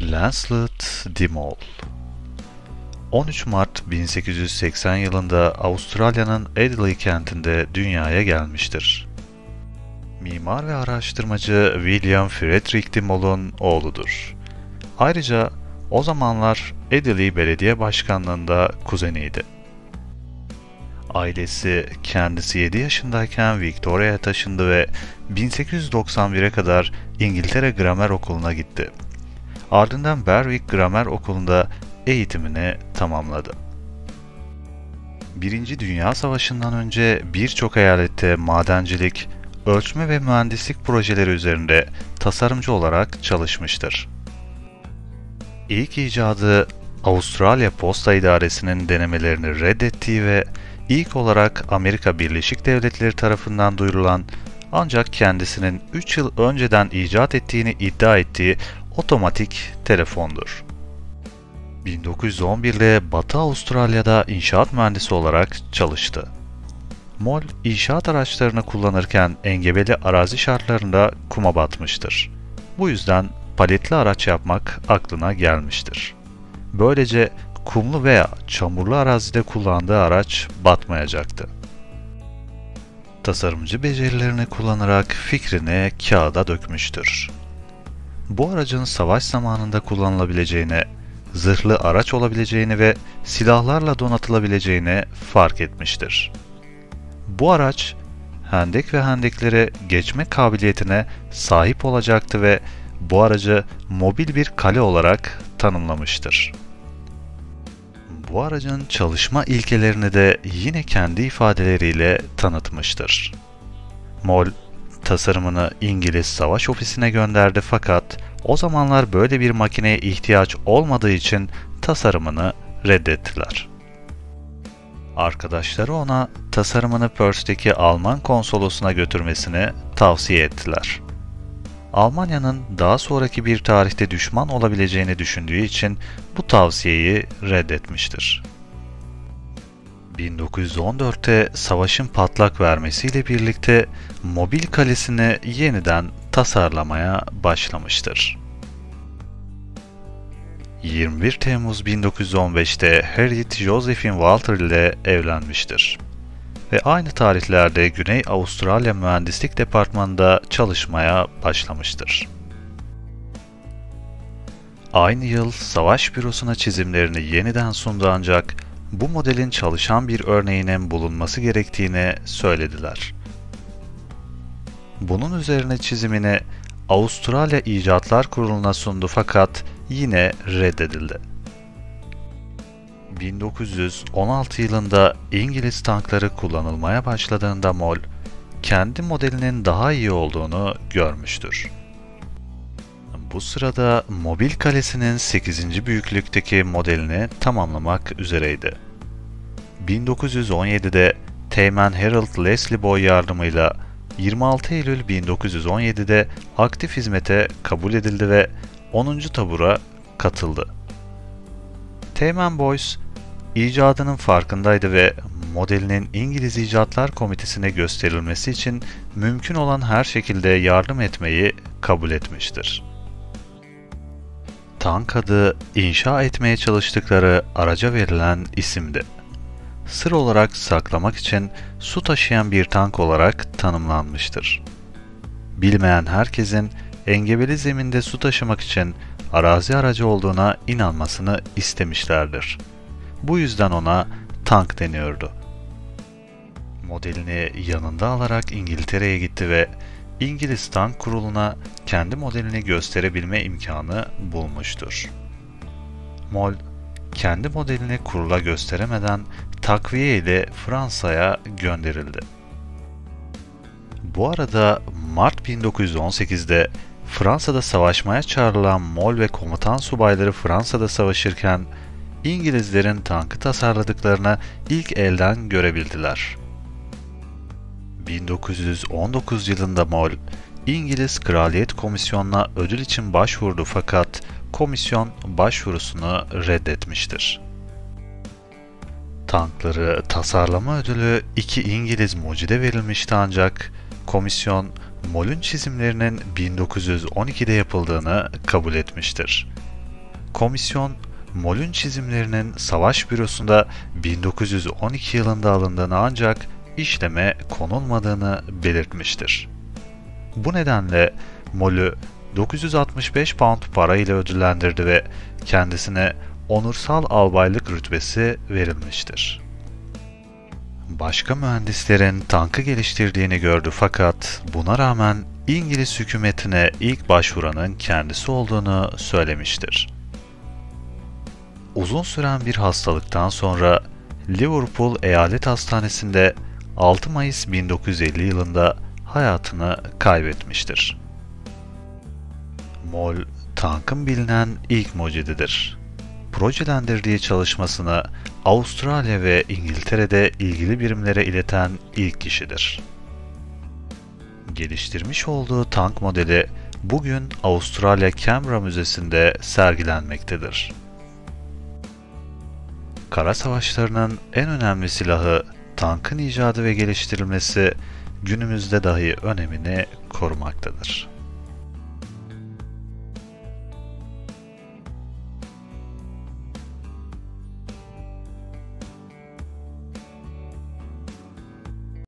Lancelot Dimol 13 Mart 1880 yılında Avustralya'nın Adelaide kentinde dünyaya gelmiştir. Mimar ve araştırmacı William Frederick Dimol'un oğludur. Ayrıca o zamanlar Adelaide Belediye Başkanlığı'nda kuzeniydi. Ailesi kendisi 7 yaşındayken Victoria'ya taşındı ve 1891'e kadar İngiltere Gramer Okulu'na gitti. Ardından Berwick Gramer Okulu'nda eğitimini tamamladı. Birinci Dünya Savaşı'ndan önce birçok eyalette madencilik, ölçme ve mühendislik projeleri üzerinde tasarımcı olarak çalışmıştır. İlk icadı Avustralya Posta İdaresi'nin denemelerini reddettiği ve ilk olarak Amerika Birleşik Devletleri tarafından duyurulan ancak kendisinin 3 yıl önceden icat ettiğini iddia ettiği otomatik telefondur. 1911'de Batı Avustralya'da inşaat mühendisi olarak çalıştı. Moll, inşaat araçlarını kullanırken engebeli arazi şartlarında kuma batmıştır. Bu yüzden paletli araç yapmak aklına gelmiştir. Böylece kumlu veya çamurlu arazide kullandığı araç batmayacaktı. Tasarımcı becerilerini kullanarak fikrini kağıda dökmüştür. Bu aracın savaş zamanında kullanılabileceğine, zırhlı araç olabileceğini ve silahlarla donatılabileceğini fark etmiştir. Bu araç, hendek ve hendeklere geçme kabiliyetine sahip olacaktı ve bu aracı mobil bir kale olarak tanımlamıştır. Bu aracın çalışma ilkelerini de yine kendi ifadeleriyle tanıtmıştır. Moll, tasarımını İngiliz Savaş Ofisi'ne gönderdi fakat o zamanlar böyle bir makineye ihtiyaç olmadığı için tasarımını reddettiler. Arkadaşları ona tasarımını Perth'teki Alman konsolosuna götürmesini tavsiye ettiler. Almanya'nın daha sonraki bir tarihte düşman olabileceğini düşündüğü için bu tavsiyeyi reddetmiştir. 1914'te savaşın patlak vermesiyle birlikte mobil kalesini yeniden tasarlamaya başlamıştır. 21 Temmuz 1915'te Harriet Josephine Walter ile evlenmiştir ve aynı tarihlerde Güney Avustralya Mühendislik Departmanı'nda çalışmaya başlamıştır. Aynı yıl savaş bürosuna çizimlerini yeniden sundu ancak bu modelin çalışan bir örneğinin bulunması gerektiğini söylediler. Bunun üzerine çizimini Avustralya İcatlar Kurulu'na sundu fakat yine reddedildi. 1916 yılında İngiliz tankları kullanılmaya başladığında Moll, kendi modelinin daha iyi olduğunu görmüştür. Bu sırada mobil kalesinin 8. büyüklükteki modelini tamamlamak üzereydi. 1917'de Teğmen Harold Leslie Boy yardımıyla 26 Eylül 1917'de aktif hizmete kabul edildi ve 10. tabura katıldı. Teğmen Boys, icadının farkındaydı ve modelinin İngiliz İcatlar Komitesi'ne gösterilmesi için mümkün olan her şekilde yardım etmeyi kabul etmiştir. Tank adı inşa etmeye çalıştıkları araca verilen isimdi. Sır olarak saklamak için su taşıyan bir tank olarak tanımlanmıştır. Bilmeyen herkesin engebeli zeminde su taşımak için arazi aracı olduğuna inanmasını istemişlerdir. Bu yüzden ona tank deniyordu. Modelini yanında alarak İngiltere'ye gitti ve İngiliz Tank Kurulu'na kendi modelini gösterebilme imkanı bulmuştur. Moll, kendi modelini kurula gösteremeden takviye ile Fransa'ya gönderildi. Bu arada Mart 1918'de Fransa'da savaşmaya çağrılan Mol ve komutan subayları Fransa'da savaşırken İngilizlerin tankı tasarladıklarını ilk elden görebildiler. 1919 yılında Mol, İngiliz Kraliyet Komisyonu'na ödül için başvurdu fakat komisyon başvurusunu reddetmiştir. Tankları tasarlama ödülü iki İngiliz mucide verilmişti ancak komisyon Moll'ün çizimlerinin 1912'de yapıldığını kabul etmiştir. Komisyon, Moll'ün çizimlerinin savaş bürosunda 1912 yılında alındığını ancak işleme konulmadığını belirtmiştir. Bu nedenle Moll'ü 965 pound para ile ödüllendirdi ve kendisine onursal albaylık rütbesi verilmiştir. Başka mühendislerin tankı geliştirdiğini gördü fakat buna rağmen İngiliz hükümetine ilk başvuranın kendisi olduğunu söylemiştir. Uzun süren bir hastalıktan sonra Liverpool Eyalet Hastanesi'nde 6 Mayıs 1950 yılında hayatını kaybetmiştir. Moll, tankın bilinen ilk mucididir. Projelendirdiği çalışmasını Avustralya ve İngiltere'de ilgili birimlere ileten ilk kişidir. Geliştirmiş olduğu tank modeli bugün Avustralya Canberra Müzesi'nde sergilenmektedir. Kara savaşlarının en önemli silahı tankın icadı ve geliştirilmesi günümüzde dahi önemini korumaktadır.